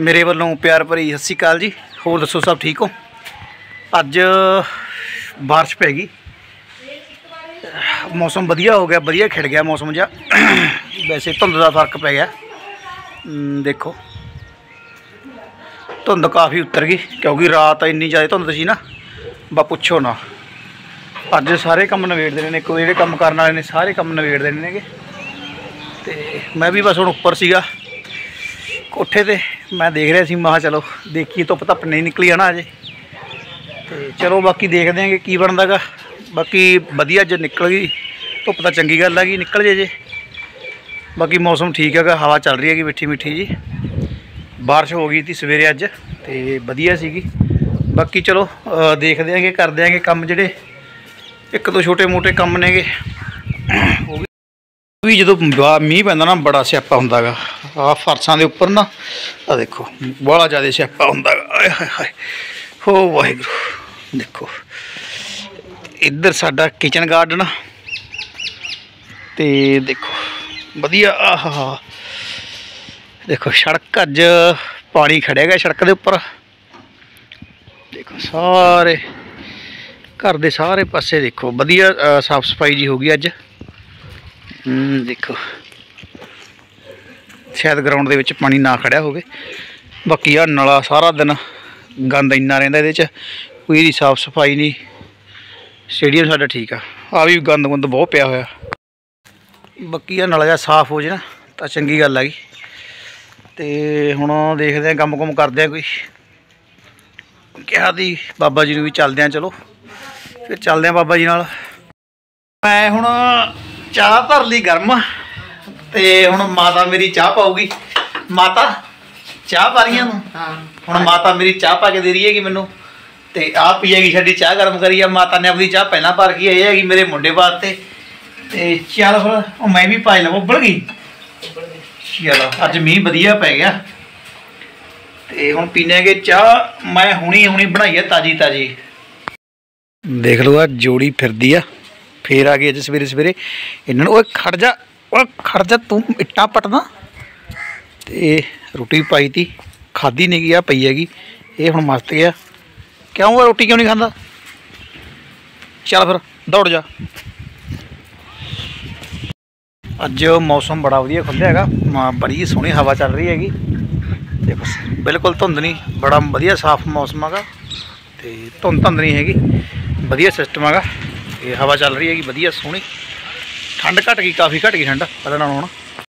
ਮੇਰੇ ਵੱਲੋਂ ਪਿਆਰ ਭਰੀ ਸਤਿ ਸ਼੍ਰੀ ਅਕਾਲ ਜੀ। ਹੋਰ ਦੱਸੋ ਸਭ ਠੀਕ ਹੋ? ਅੱਜ ਬਾਰਿਸ਼ ਪੈ ਗਈ। ਮੌਸਮ ਵਧੀਆ ਹੋ ਗਿਆ, ਵਧੀਆ ਖਿੜ ਗਿਆ ਮੌਸਮ ਜਿਹਾ। ਵੈਸੇ ਧੁੰਦ ਦਾ ਫ਼ਰਕ ਪੈ ਗਿਆ। ਦੇਖੋ। ਧੁੰਦ ਕਾਫੀ ਉਤਰ ਗਈ, ਕਿਉਂਕਿ ਰਾਤ ਇੰਨੀ ਜ਼ਿਆਦਾ ਧੁੰਦ ਸੀ ਨਾ। ਬਾ ਪੁੱਛੋ ਨਾ। ਅੱਜ ਸਾਰੇ ਕੰਮ ਨਵੇੜ ਦੇਣੇ ਨੇ ਕੋਈ ਜਿਹੜੇ ਕੰਮ ਕਰਨ ਵਾਲੇ ਨੇ, ਸਾਰੇ ਕੰਮ ਨਵੇੜ ਦੇਣੇ ਨੇਗੇ। ਤੇ ਮੈਂ ਵੀ ਬਸ ਹੁਣ ਉੱਪਰ ਸੀਗਾ। ਕੋਠੇ ਤੇ ਮੈਂ ਦੇਖ ਰਿਹਾ ਸੀ ਮਹਾ ਚਲੋ ਦੇਖੀ ਧੁੱਪ ਧੱਪ ਨਹੀਂ ਨਿਕਲੀ ਆ ਅਜੇ। ਤੇ ਚਲੋ ਬਾਕੀ ਦੇਖਦੇ ਆਂਗੇ ਕੀ ਬਣਦਾਗਾ। ਬਾਕੀ ਵਧੀਆ ਜੇ ਨਿਕਲ ਗਈ ਧੁੱਪ ਤਾਂ ਚੰਗੀ ਗੱਲ ਹੈਗੀ ਨਿਕਲ ਜੇ ਜੇ। ਬਾਕੀ ਮੌਸਮ ਠੀਕ ਹੈਗਾ ਹਵਾ ਚੱਲ ਰਹੀ ਹੈਗੀ ਮਿੱਠੀ ਮਿੱਠੀ ਜੀ। ਬਾਰਿਸ਼ ਹੋ ਗਈ ਸੀ ਸਵੇਰੇ ਅੱਜ ਤੇ ਵਧੀਆ ਸੀਗੀ। ਬਾਕੀ ਚਲੋ ਅ, ਦੇਖਦੇ ਆਂਗੇ ਕਰਦੇ ਆਂਗੇ ਕੰਮ ਜਿਹੜੇ ਇੱਕ ਦੋ ਛੋਟੇ ਮੋਟੇ ਕੰਮ ਨੇਗੇ। ਉਹ ਵੀ ਜਦੋਂ ਮੀਂਹ ਪੈਂਦਾ ਨਾ, ਬੜਾ ਸਿਆਪਾ ਹੁੰਦਾਗਾ। ਆ ਫਰਸ਼ਾਂ ਦੇ ਉੱਪਰ ਨਾ ਆ ਦੇਖੋ, ਬੜਾ ਜ਼ਿਆਦਾ ਸਿਆਪਾ ਹੁੰਦਾਗਾ। ਆਏ ਹਾਏ ਹਾਏ, ਹੋ ਵਾਹਿਗੁਰੂ, ਦੇਖੋ। ਇੱਧਰ ਸਾਡਾ ਕਿਚਨ ਗਾਰਡਨ ਤੇ ਦੇਖੋ, ਵਧੀਆ, ਆਹਾ ਦੇਖੋ, ਸੜਕ ਅੱਜ ਪਾਣੀ ਖੜਿਆ ਗਿਆ ਸੜਕ ਦੇ ਉੱਪਰ। ਦੇਖੋ, ਸਾਰੇ ਘਰ ਦੇ ਸਾਰੇ ਪਾਸੇ ਦੇਖੋ, ਵਧੀਆ ਸਾਫ਼ ਸਫ਼ਾਈ ਜੀ ਹੋ ਗਈ ਅੱਜ। ਹੂੰ, ਦੇਖੋ। ਸ਼ਾਇਦ ਗਰਾਊਂਡ ਦੇ ਵਿੱਚ ਪਾਣੀ ਨਾ ਖੜਿਆ ਹੋਵੇ। ਬਾਕੀ ਆ ਨਲਾ ਸਾਰਾ ਦਿਨ ਗੰਦ ਇੰਨਾ ਰਹਿੰਦਾ ਇਹਦੇ 'ਚ, ਕੋਈ ਇਹਦੀ ਸਾਫ਼ ਸਫ਼ਾਈ ਨਹੀਂ। ਸਟੇਡੀਅਮ ਸਾਡਾ ਠੀਕ ਆ। ਆ ਵੀ ਗੰਦ ਗੁੰਦ ਬਹੁਤ ਪਿਆ ਹੋਇਆ। ਬਾਕੀ ਆ ਨਲਾ ਜਿਹਾ ਸਾਫ਼ ਹੋ ਜੇ ਨਾ, ਤਾਂ ਚੰਗੀ ਗੱਲ ਹੈਗੀ ਤੇ ਹੁਣ ਦੇਖਦੇ ਆ ਕੰਮ ਕੁਮ ਕਰਦੇ ਆ ਕੋਈ। ਕਿਹਾ ਦੀ ਬਾਬਾ ਜੀ ਨੂੰ ਵੀ ਚੱਲਦੇ ਆ ਚਲੋ। ਫਿਰ ਚੱਲਦੇ ਆ ਬਾਬਾ ਜੀ ਨਾਲ। ਮੈਂ ਹੁਣ ਚਾਹ ਧਰ ਲਈ ਗਰਮ ਤੇ ਹੁਣ ਮਾਤਾ ਮੇਰੀ ਚਾਹ ਪਾਉਗੀ ਮਾਤਾ ਚਾਹ ਪਾ ਰਹੀਆਂ ਨੂੰ ਹਾਂ। ਹੁਣ ਮਾਤਾ ਮੇਰੀ ਚਾਹ ਪਾ ਕੇ ਦੇ ਰਹੀ ਹੈਗੀ ਮੈਨੂੰ ਤੇ ਆਹ ਪੀਏਗੀ ਸਾਡੀ ਚਾਹ ਗਰਮ ਕਰੀ ਆ। ਮਾਤਾ ਨੇ ਆਪਣੀ ਚਾਹ ਪਹਿਲਾਂ ਭਰ ਕੇ ਆਈ ਹੈਗੀ ਮੇਰੇ ਮੁੰਡੇ ਵਾਸਤੇ। ਤੇ ਚੱਲ ਫਿਰ ਉਹ ਮੈਂ ਵੀ ਪਾਈ ਲਵਾਂ। ਉੱਬਲ ਗਈ? ਚਲੋ ਅੱਜ ਮੀਂਹ ਵਧੀਆ ਪੈ ਗਿਆ। ਤੇ ਹੁਣ ਪੀਣੇਗੇ ਚਾਹ। ਮੈਂ ਹੁਣੀ ਹੁਣੀ ਬਣਾਈ ਹੈ ਤਾਜੀ ਤਾਜੀ ਦੇਖ ਲਓ ਆ ਜੋੜੀ ਫਿਰਦੀ ਆ। ਫੇਰ ਆ ਗਈ ਅੱਜ ਸਵੇਰੇ ਸਵੇਰੇ। ਇਹਨਾਂ ਨੂੰ ਓਏ ਖੜ ਜਾ, ਓਏ ਖੜ ਜਾ, ਤੂੰ ਇੱਟਾਂ ਪਟਦਾ। ਤੇ ਰੋਟੀ ਪਾਈ ਤੀ ਖਾਦੀ ਨਹੀਂ ਗਿਆ ਪਈ ਹੈਗੀ। ਇਹ ਹੁਣ ਮਸਤ ਗਿਆ। ਕਿਉਂ ਆ ਰੋਟੀ ਕਿਉਂ ਨਹੀਂ ਖਾਂਦਾ? ਚੱਲ ਫਿਰ, ਦੌੜ ਜਾ। ਅੱਜ ਮੌਸਮ ਬੜਾ ਵਧੀਆ ਖੁੱਲਿਆ ਹੈਗਾ। ਮ- ਬੜੀ ਸੋਹਣੀ ਹਵਾ ਚੱਲ ਰਹੀ ਹੈਗੀ। ਤੇ ਬਸ ਬਿਲਕੁਲ ਧੁੰਦ ਨਹੀਂ ਬੜਾ ਵਧੀਆ ਸਾਫ਼ ਮੌਸਮ ਹੈਗਾ। ਤੇ ਧੁੰਦ ਧੁੰਦ ਨਹੀਂ ਹੈਗੀ, ਵਧੀਆ ਸਿਸਟਮ ਹੈਗਾ। ਤੇ ਹਵਾ ਚੱਲ ਰਹੀ ਹੈਗੀ, ਵਧੀਆ ਸੋਹਣੀ। ਠੰਡ ਘਟ ਗਈ, ਕਾਫੀ ਘਟ ਗਈ ਠੰਡ ਪਹਿਲਾਂ ਨਾਲੋਂ ਹੁਣ।